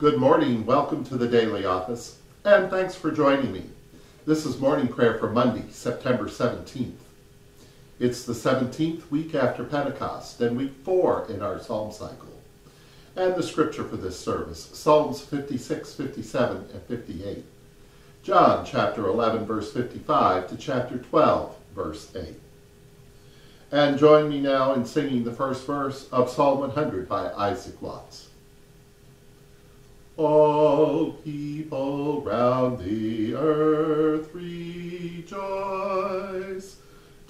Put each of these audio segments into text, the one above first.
Good morning. Welcome to the Daily Office, and thanks for joining me. This is morning prayer for Monday, September 17th. It's the 17th week after Pentecost and week four in our psalm cycle. And the scripture for this service, Psalms 56, 57, and 58. John chapter 11, verse 55 to chapter 12, verse 8. And join me now in singing the first verse of Psalm 100 by Isaac Watts. All people round the earth rejoice,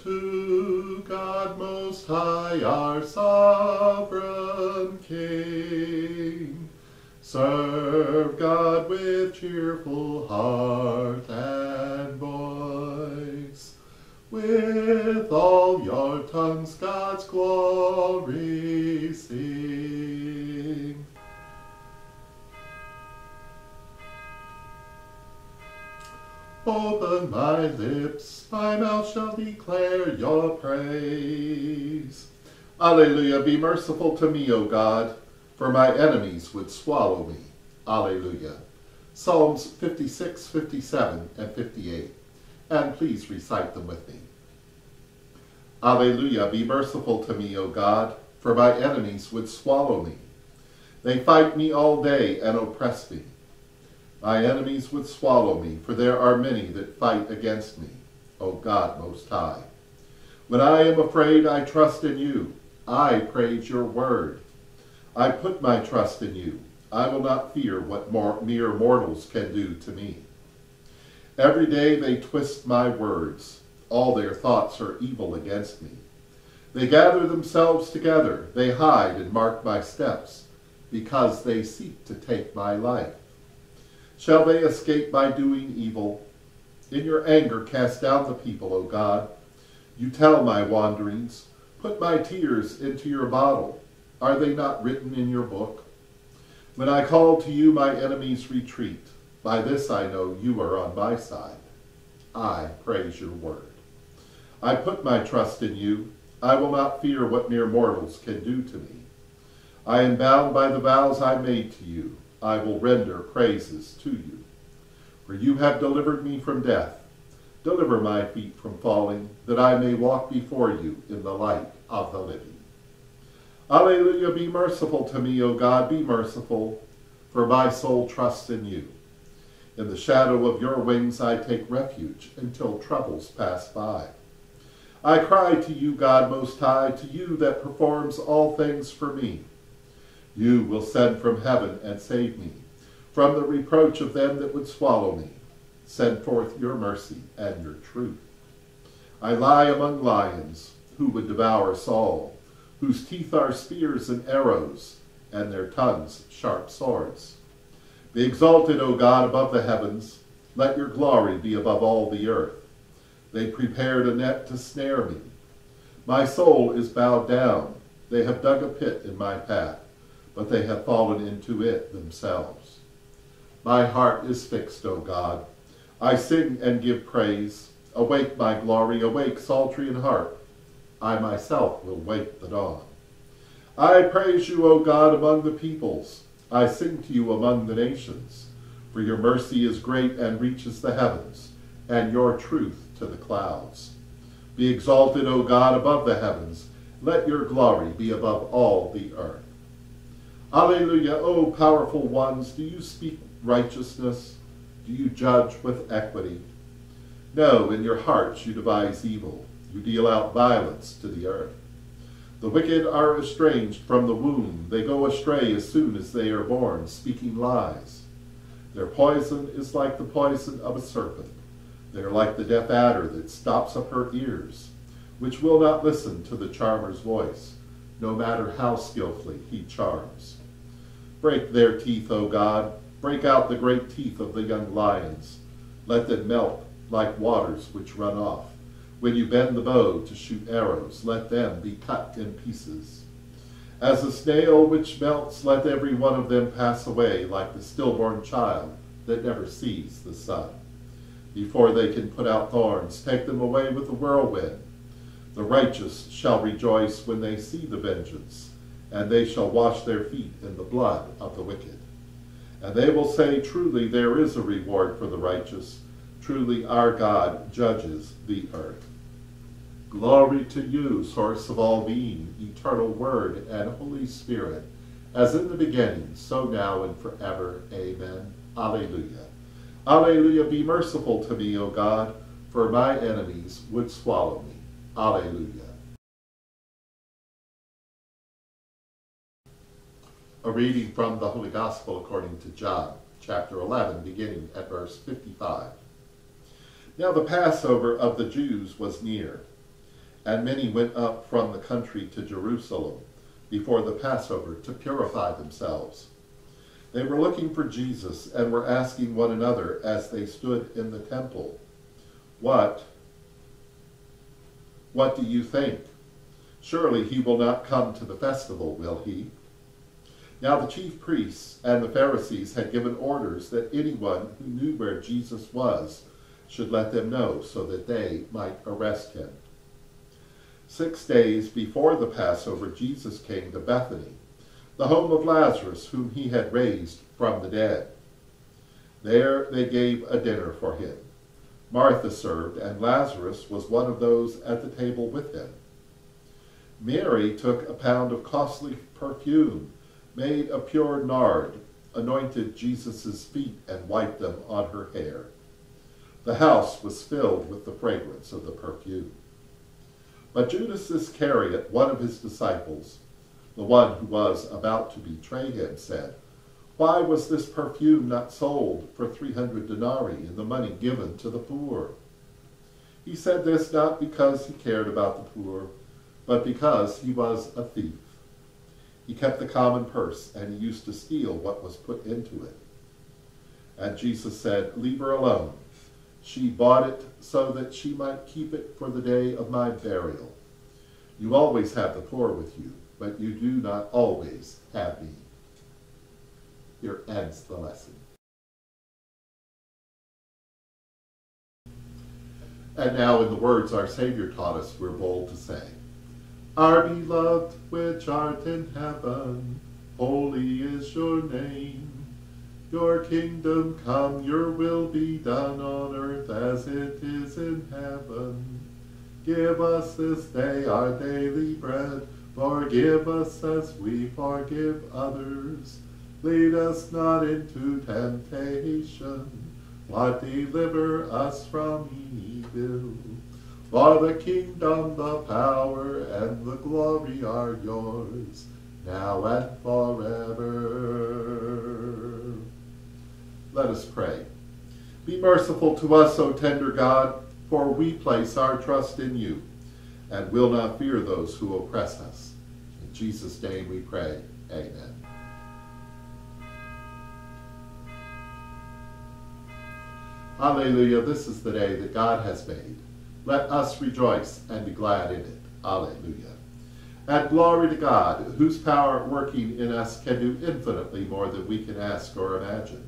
to God most high our sovereign King. Serve God with cheerful heart and voice. With all your tongues God's glory sing. Open my lips, my mouth shall declare your praise. Alleluia, be merciful to me, O God, for my enemies would swallow me. Alleluia. Psalms 56, 57, and 58. And please recite them with me. Alleluia, be merciful to me, O God, for my enemies would swallow me. They fight me all day and oppress me. My enemies would swallow me, for there are many that fight against me, O God Most High. When I am afraid, I trust in you. I praise your word. I put my trust in you. I will not fear what more, mere mortals can do to me. Every day they twist my words. All their thoughts are evil against me. They gather themselves together. They hide and mark my steps, because they seek to take my life. Shall they escape by doing evil? In your anger cast down the people, O God. You tell my wanderings. Put my tears into your bottle. Are they not written in your book? When I call to you, my enemies retreat. By this I know you are on my side. I praise your word. I put my trust in you. I will not fear what mere mortals can do to me. I am bound by the vows I made to you. I will render praises to you. For you have delivered me from death. Deliver my feet from falling, that I may walk before you in the light of the living. Alleluia, be merciful to me, O God, be merciful, for my soul trusts in you. In the shadow of your wings I take refuge until troubles pass by. I cry to you, God Most High, to you that performs all things for me. You will send from heaven and save me from the reproach of them that would swallow me. Send forth your mercy and your truth. I lie among lions who would devour Saul, whose teeth are spears and arrows, and their tongues sharp swords. Be exalted, O God, above the heavens. Let your glory be above all the earth. They prepared a net to snare me. My soul is bowed down. They have dug a pit in my path but they have fallen into it themselves. My heart is fixed, O God. I sing and give praise. Awake, my glory, awake, psaltery and harp. I myself will wake the dawn. I praise you, O God, among the peoples. I sing to you among the nations. For your mercy is great and reaches the heavens, and your truth to the clouds. Be exalted, O God, above the heavens. Let your glory be above all the earth. Alleluia, O powerful ones, do you speak righteousness? Do you judge with equity? No, in your hearts you devise evil. You deal out violence to the earth. The wicked are estranged from the womb. They go astray as soon as they are born, speaking lies. Their poison is like the poison of a serpent. They are like the deaf adder that stops up her ears, which will not listen to the charmer's voice, no matter how skillfully he charms. Break their teeth, O God. Break out the great teeth of the young lions. Let them melt like waters which run off. When you bend the bow to shoot arrows, let them be cut in pieces. As a snail which melts, let every one of them pass away like the stillborn child that never sees the sun. Before they can put out thorns, take them away with the whirlwind. The righteous shall rejoice when they see the vengeance and they shall wash their feet in the blood of the wicked. And they will say, Truly there is a reward for the righteous. Truly our God judges the earth. Glory to you, source of all being, eternal Word and Holy Spirit, as in the beginning, so now and forever. Amen. Alleluia. Alleluia. Be merciful to me, O God, for my enemies would swallow me. Alleluia. A reading from the Holy Gospel according to John, chapter 11, beginning at verse 55. Now the Passover of the Jews was near, and many went up from the country to Jerusalem before the Passover to purify themselves. They were looking for Jesus and were asking one another as they stood in the temple, What? What do you think? Surely he will not come to the festival, will he? Now the chief priests and the Pharisees had given orders that anyone who knew where Jesus was should let them know so that they might arrest him. Six days before the Passover, Jesus came to Bethany, the home of Lazarus, whom he had raised from the dead. There they gave a dinner for him. Martha served, and Lazarus was one of those at the table with him. Mary took a pound of costly perfume made of pure nard, anointed Jesus' feet and wiped them on her hair. The house was filled with the fragrance of the perfume. But Judas Iscariot, one of his disciples, the one who was about to betray him, said, Why was this perfume not sold for 300 denarii and the money given to the poor? He said this not because he cared about the poor, but because he was a thief. He kept the common purse, and he used to steal what was put into it. And Jesus said, Leave her alone. She bought it so that she might keep it for the day of my burial. You always have the poor with you, but you do not always have me. Here ends the lesson. And now, in the words our Savior taught us, we're bold to say, our beloved which art in heaven, holy is your name. Your kingdom come, your will be done on earth as it is in heaven. Give us this day our daily bread, forgive us as we forgive others. Lead us not into temptation, but deliver us from evil. For the kingdom, the power, and the glory are yours, now and forever. Let us pray. Be merciful to us, O tender God, for we place our trust in you, and will not fear those who oppress us. In Jesus' name we pray. Amen. Hallelujah, this is the day that God has made. Let us rejoice and be glad in it. Alleluia. And glory to God, whose power working in us can do infinitely more than we can ask or imagine.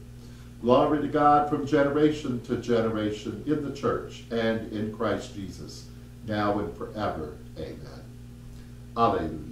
Glory to God from generation to generation in the church and in Christ Jesus, now and forever. Amen. Alleluia.